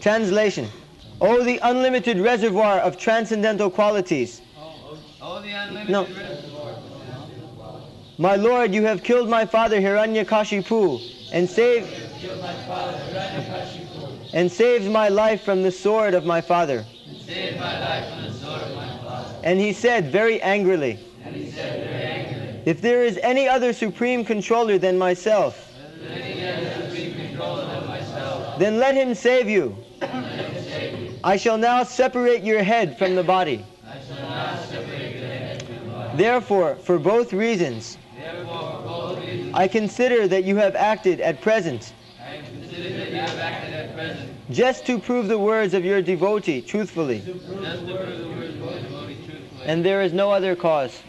Translation O the unlimited reservoir of transcendental qualities. Oh, oh, oh the unlimited No. reservoir. My Lord, you have killed my father Hiranyakashipu and saved and saved my life from the sword of my father. Save my life from the sword of my father. And he said very angrily, And he said very angrily, If there is any other supreme controller than myself, Any other supreme controller than myself, then let him save you. I shall now separate your head from the body. Therefore, for both reasons, I consider that you have acted at present just to prove the words of your devotee truthfully. and there is no other cause.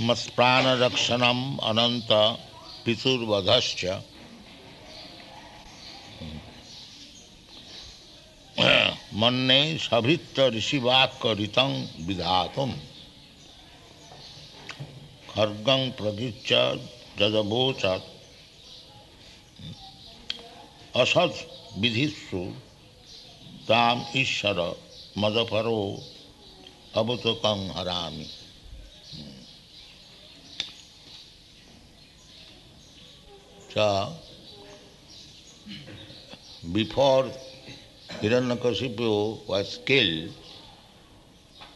মৎপ্রাণরক্ষণ অনন্ত পিতুর্বধশ্চ মনে সভিত্ত ঋষিবাক্যরিতং বিধাতম খর্গং প্রকৃচ্ছ যদবোচ অসৎ বিধিষু তাম ঈশ্বর মদপরো অবতকং হরামি So, before Hiranyakasipu was killed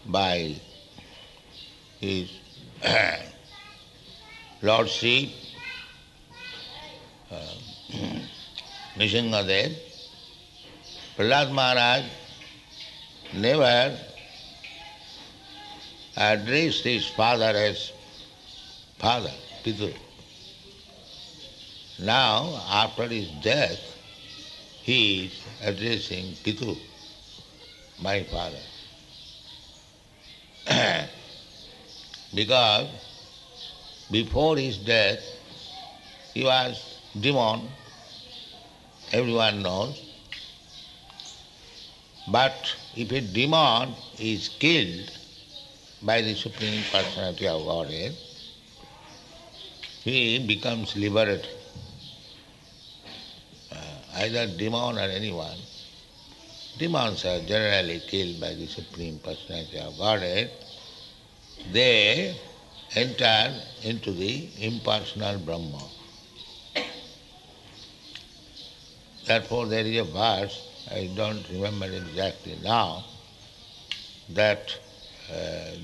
by his lordship, uh, Nishingadev, Prahlad Maharaj never addressed his father as father, Pitu. Now, after his death, he is addressing Pitu, my father. because before his death, he was demon, everyone knows. But if a demon is killed by the Supreme Personality of Godhead, he becomes liberated. Either demon or anyone. Demons are generally killed by the Supreme Personality of Godhead. They enter into the impersonal Brahma. Therefore, there is a verse, I don't remember exactly now, that uh,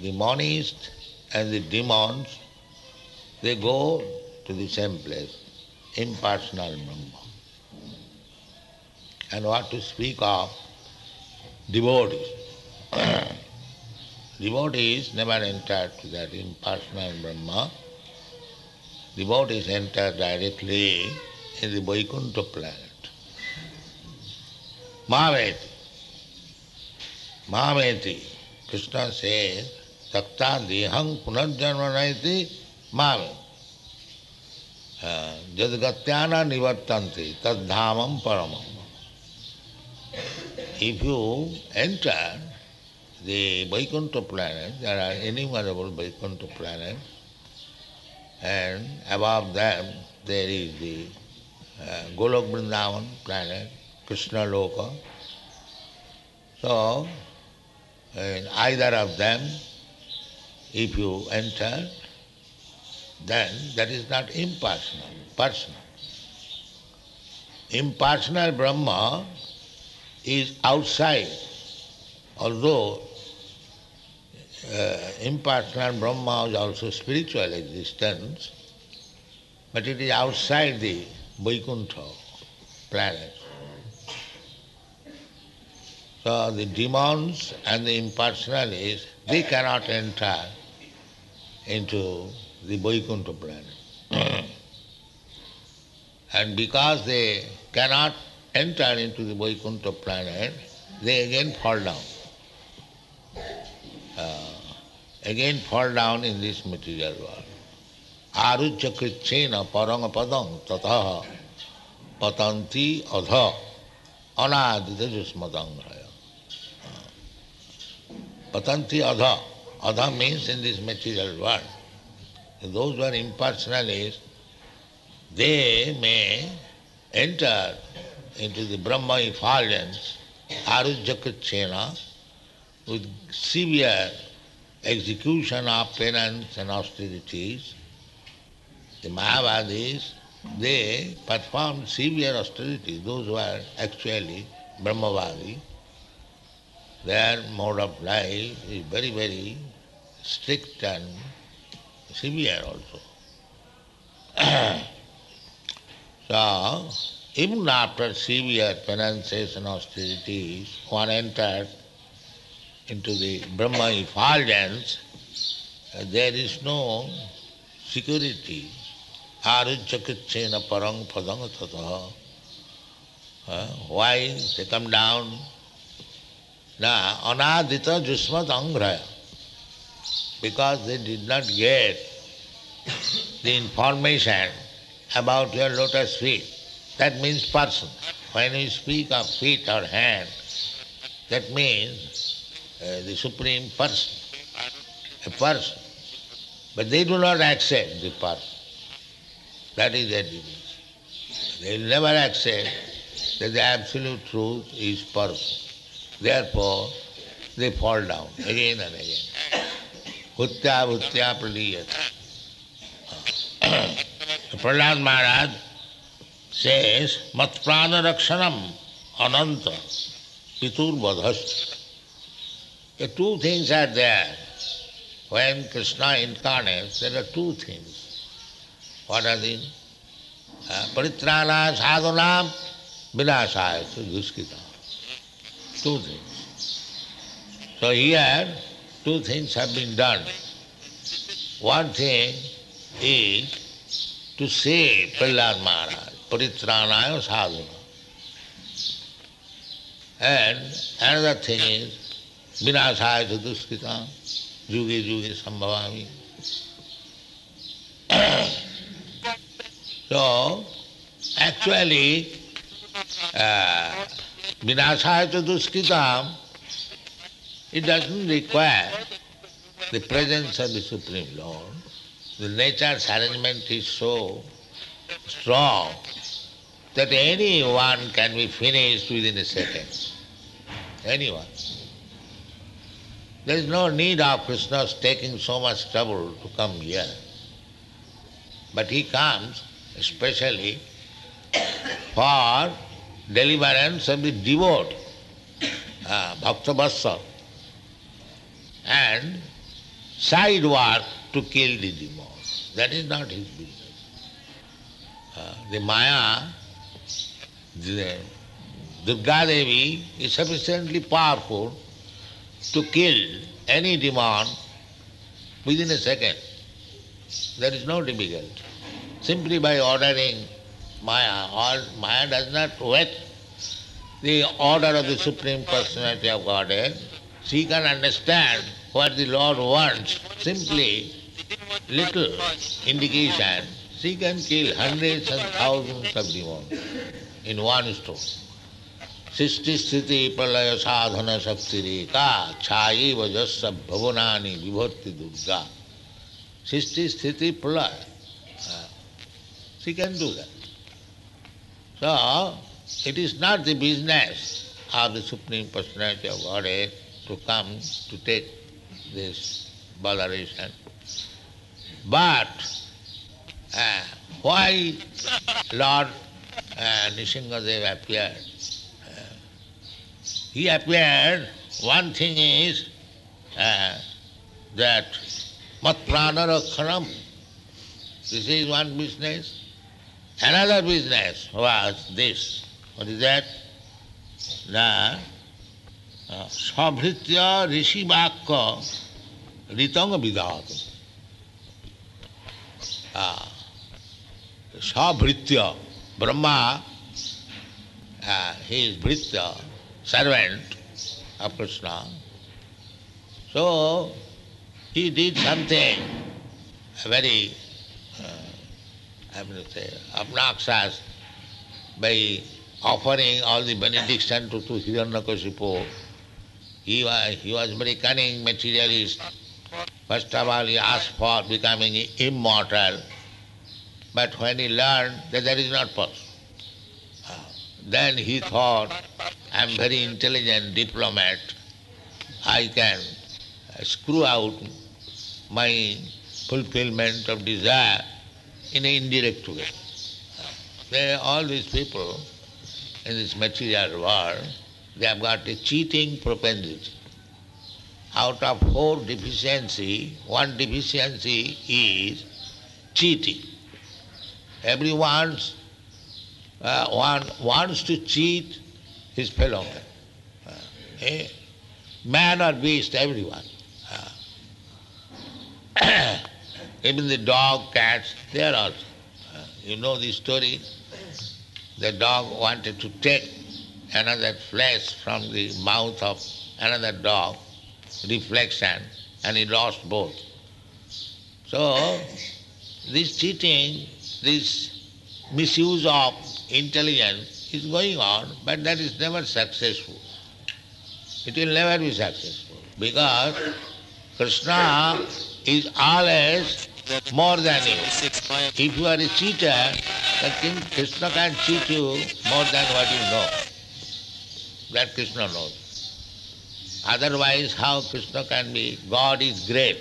the monists and the demons, they go to the same place, impersonal Brahma. And what to speak of devotees. devotees never enter to that impersonal Brahma. Devotees enter directly in the Vaikuntha planet. Mahaveti. Mahaveti. Krishna says, Sakta dehang punarjanma naiti Mahaveti. Jadgatyana uh, nivartanti tadhamam paramam. If you enter the Vaikuntha planet, there are innumerable Vaikuntha planets, and above them there is the uh, Golok Vrindavan planet, Krishna Loka. So, in either of them, if you enter, then that is not impersonal, personal. Impersonal Brahma is outside, although uh, impersonal Brahma is also spiritual existence, but it is outside the Vaikuntha planet. So the demons and the impersonalists, they cannot enter into the Vaikuntha planet. and because they cannot enter into the Vaikuntha planet, they again fall down. Uh, again fall down in this material world. Arujya krichena paranga padam tataha patanti adha anadita jusmadangraya. Patanti adha. Adha means in this material world. those who are impersonalists, they may enter into the Brahma effulgence, Arujjakachena, with severe execution of penance and austerities. The Mayavadis, they perform severe austerities, those who are actually Brahmavadi. Their mode of life is very, very strict and severe also. so, even after severe penances and austerities, one enters into the Brahma effulgence, uh, there is no security. Arujjakachena parang padang tata. Uh, Why they come down? Na anadita jusmat angraya. Because they did not get the information about your lotus feet. That means person. When we speak of feet or hand, that means uh, the Supreme Person, a person. But they do not accept the person. That is their disease. They will never accept that the absolute truth is person. Therefore, they fall down again and again. Bhutya bhutya praliyata. Prahlad Maharaj says, Mat prana rakshanam ananta pitur vadhast. The two things are there. When Krishna incarnates, there are two things. What are? Uh, Paritrana sadhanam vinasaya duskita. Two things. So here, two things have been done. One thing is to save Prahlad Maharaj, Paritranaya sadhana. And another thing is Vinasaya Duskita, Yuge Yuge Sambhavami. so, actually, uh, Vinasaya Duskita, it doesn't require the presence of the Supreme Lord. The nature's arrangement is so strong that anyone can be finished within a second. Anyone. There is no need of Krishna's taking so much trouble to come here. But he comes especially for deliverance of the devote, uh, Bhakta Vassa, and side work to kill the demons. That is not his business. Uh, the Maya, Durga Devi is sufficiently powerful to kill any demon within a second. There is no difficulty. Simply by ordering Maya, or Maya does not wait the order of the Supreme Personality of Godhead. She can understand what the Lord wants. Simply little indication, she can kill hundreds and thousands of demons in one stroke. सृष्टि स्थिति प्रलय साधन शक्ति रेखा छाई वजस्व भवनानी विभक्ति दुर्गा सृष्टि स्थिति प्रलय she can do that. So, it is not the business of the Supreme Personality of Godhead to come to take this botheration. But uh, why Lord uh, Nishingadev appeared? he appeared, one thing is uh, that mat prana rakshanam. This is one business. Another business was this. What is that? The uh, Savritya Rishi Vakka Ritanga Vidhat. Uh, Savritya, Brahma, uh, he is Bhritya, servant of Krishna. So he did something very, uh, I will say, obnoxious by offering all the benediction to, to Hiranyakashipu. He was, he was very cunning materialist First of all, he asked for becoming immortal, but when he learned that that is not possible, uh, then he thought, I am very intelligent diplomat, I can uh, screw out my fulfillment of desire in an indirect way. They, all these people in this material world, they have got a cheating propensity. Out of four deficiency, one deficiency is cheating. Everyone uh, one wants to cheat his fellow man. Uh, eh? Man or beast, everyone. Uh, even the dog, cats, they are also. Uh, you know the story? The dog wanted to take another flesh from the mouth of another dog, reflection, and he lost both. So, this cheating, this misuse of intelligence is going on, but that is never successful. It will never be successful because Krishna is always more than you. If you are a cheater, then Krishna can cheat you more than what you know. That Krishna knows. Otherwise, how Krishna can be? God is great.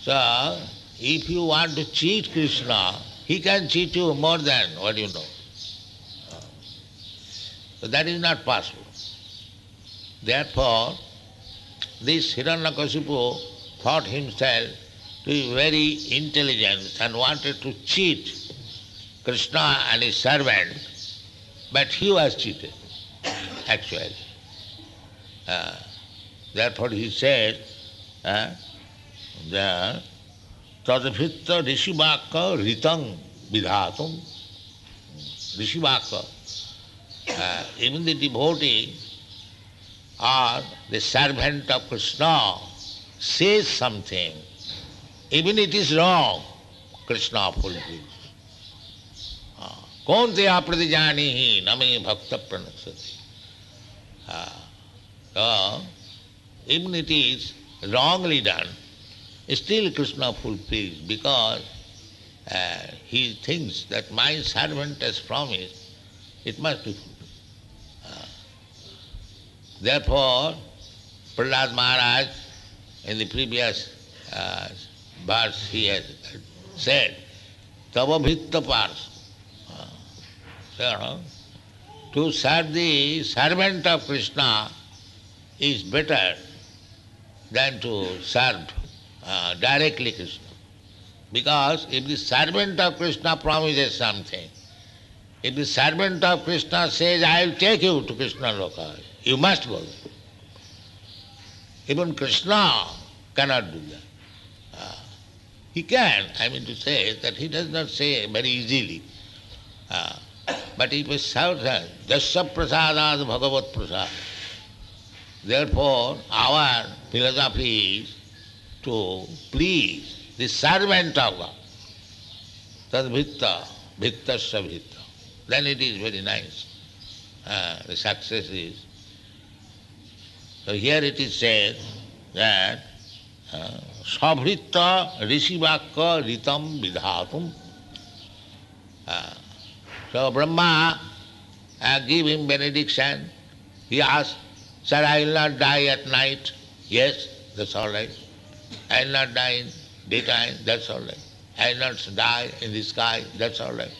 So, if you want to cheat Krishna, he can cheat you more than what you know. So that is not possible. Therefore, this Hiranyakasipu thought himself to be very intelligent and wanted to cheat Krishna and his servant, but he was cheated, actually. Uh, therefore he said, uh, that तदभित्त ऋषिवाक्य ऋतंग ऋषि ऋषिवाक्य even the devotee or the servant of Krishna say something. Even it is wrong Krishna fulfil कौन से आप जानी ही? न मे भक्त प्रणसती even it is wrongly done. Still Krishna fulfills because uh, he thinks that my servant has promised, it must be fulfilled. Uh, therefore, Prahlad Maharaj in the previous uh, verse he has said, Tava Bhitta Pars. Uh, so, to serve the servant of Krishna is better than to serve uh, directly Krishna. Because if the servant of Krishna promises something, if the servant of Krishna says, I will take you to Krishna Loka, you must go there. Even Krishna cannot do that. Uh, he can, I mean to say that he does not say very easily. Uh, but it was certain, Jasya prasadad bhagavat prasad. Therefore, our philosophy is to please the servant of God. Tad bhitta, bhittasya bhitta. Then it is very nice. Uh, the success is. So here it is said that sabhritta rishivakka ritam vidhatum. Uh, so Brahma uh, give him benediction. He asked, Sir, I will not die at night. Yes, that's all right. I will not die in daytime, that's all right. I will not die in the sky, that's all right.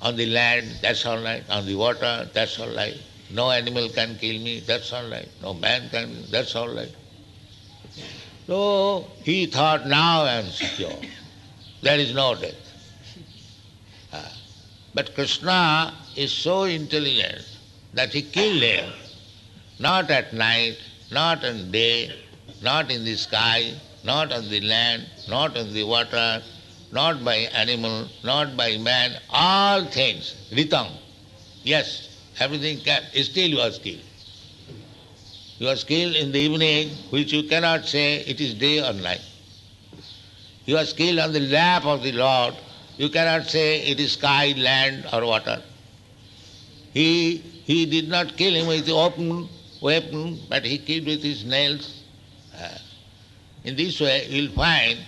On the land, that's all right. On the water, that's all right. No animal can kill me, that's all right. No man can, that's all right. So he thought, now I am secure. There is no death. Ah. But Krishna is so intelligent that he killed him, not at night, not in day, not in the sky, not on the land, not on the water, not by animal, not by man, all things, ritam. Yes, everything can, still you are skilled. You are skilled in the evening, which you cannot say it is day or night. You are skilled on the lap of the Lord, you cannot say it is sky, land or water. He, he did not kill him with the open weapon, but he killed with his nails. In this way, you will find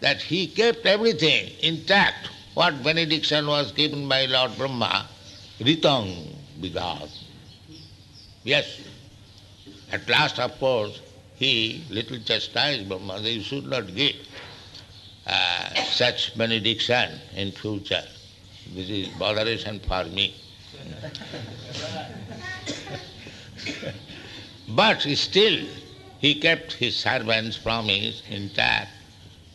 that he kept everything intact. What benediction was given by Lord Brahma, Ritang Vidat. Yes. At last, of course, he little chastised Brahma that you should not give uh, such benediction in future. This is botheration for me. but still, he kept his servant's promise intact.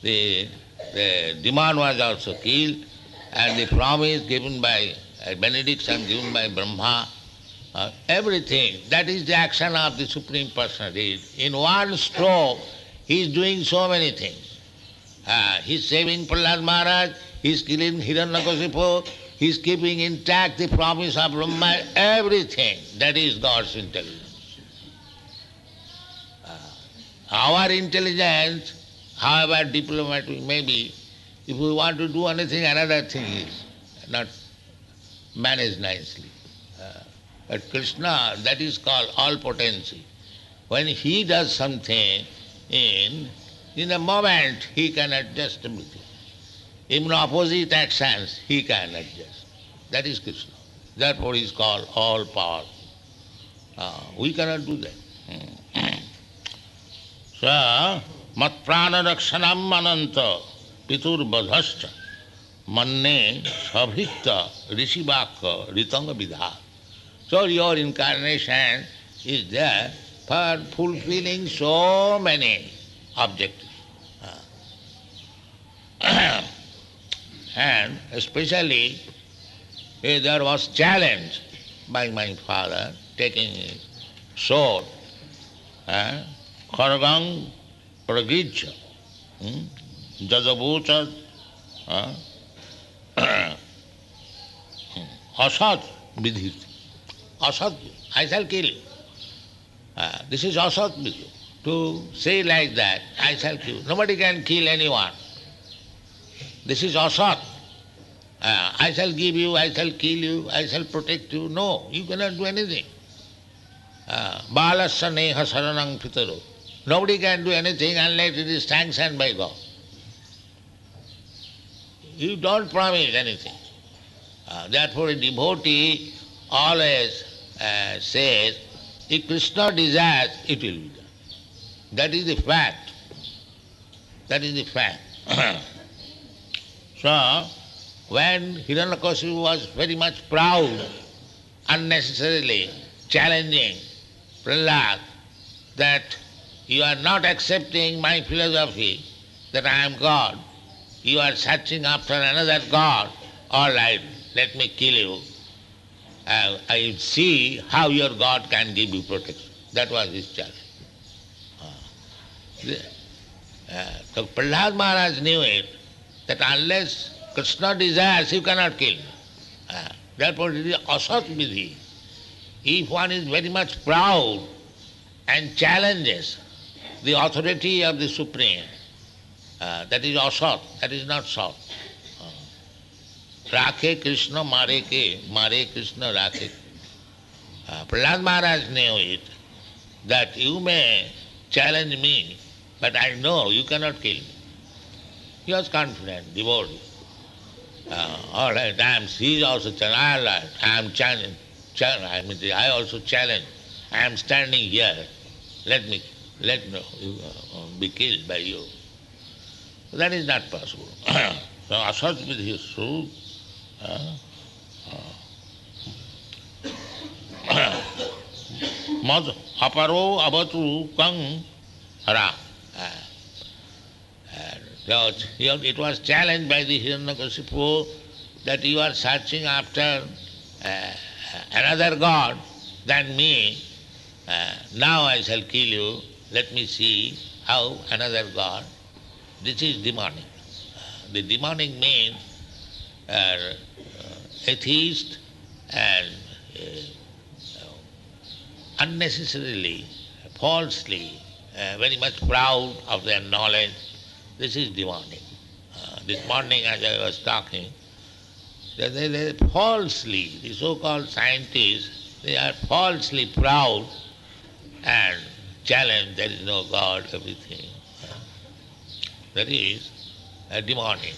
The, the demand was also killed, and the promise given by, a benediction given by Brahma, uh, everything, that is the action of the Supreme Personality. In one stroke, he is doing so many things. Uh, he is saving Prahlad Maharaj, he is killing Hiranyakasipu, he is keeping intact the promise of Brahma, everything. That is God's intelligence. Our intelligence, however diplomatic may be, if we want to do anything, another thing is not managed nicely. Uh, but Krishna, that is called all potency. When he does something, in, in a moment he can adjust everything. Even opposite actions he can adjust. That is Krishna. Therefore he is called all power. Uh, we cannot do that. Hmm. स मत्प्राणरक्षणम अनंत पितुर्बधश्च मन्ने सभिक्त ऋषिवाक्य ऋतंग विधा So your incarnation is there for fulfilling so many objectives. and especially if there was challenge by my father taking his sword. Uh, खरगं प्रगीच जजभूत असत विधि असत I shall kill this is असत विधि। To say like that I shall kill nobody can kill anyone this is असत I shall give you I shall kill you I shall protect you no you can not do anything बालस्य नेह शरण पितरो। Nobody can do anything unless it is sanctioned by God. You don't promise anything. Uh, therefore, a devotee always uh, says, if Krishna desires, it will be done. That is the fact. That is the fact. so, when Hiranyakasipu was very much proud, unnecessarily challenging Prahlad that you are not accepting my philosophy that I am God. You are searching after another God. All right, let me kill you. I see how your God can give you protection. That was his challenge. Uh, uh, so Prahlad Maharaj knew it, that unless Krishna desires, you cannot kill. Uh, therefore it is asat vidhi. If one is very much proud and challenges the authority of the Supreme. Uh, that is asat, that is not sat. Uh, Rakhe Krishna Mare Ke, Mare Krishna Rakhe. Uh, Prahlad Maharaj knew it, that you may challenge me, but I know you cannot kill me. He was confident, devotee. Uh, all right, I am, he is also challenged, I am challenged, I mean, I also challenge, I am standing here, let me let me uh, be killed by you. That is not possible. so asat with his true. Mad aparo abatu kang hara. It was challenged by the Hiranyakasipu that you are searching after uh, another god than me. Uh, now I shall kill you. Let me see how another God. This is demonic. The demonic means uh, atheist and uh, unnecessarily, falsely, uh, very much proud of their knowledge. This is demonic. Uh, this morning as I was talking, they, they, they falsely, the so-called scientists, they are falsely proud and challenge, there is no God, everything. that is a demonic.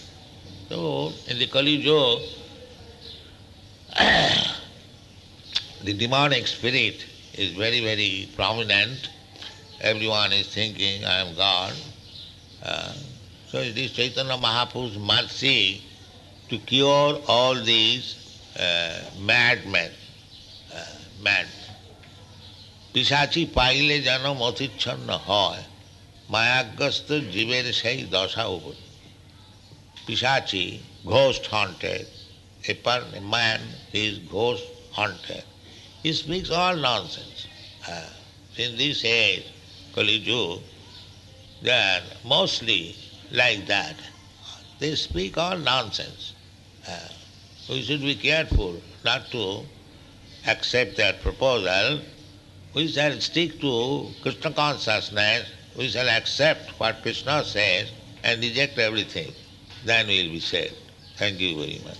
So in the Kali Yuga, the demonic spirit is very, very prominent. Everyone is thinking, I am God. Uh, so it is Chaitanya Mahaprabhu's mercy to cure all these uh, madmen, uh, mad. পিসাচি পাইলে যেন মতিচ্ছন্ন হয় মায়াগ্রস্ত জীবের সেই দশা উপর পিসাচি ghost haunted, a per- a man is ghost haunted. He speaks all nonsense. Uh, in this age, Kali Yuga, they are mostly like that. They speak all nonsense. Uh, we should be careful we shall stick to Krishna consciousness. We shall accept what Krishna says and reject everything. Then we will be saved. Thank you very much.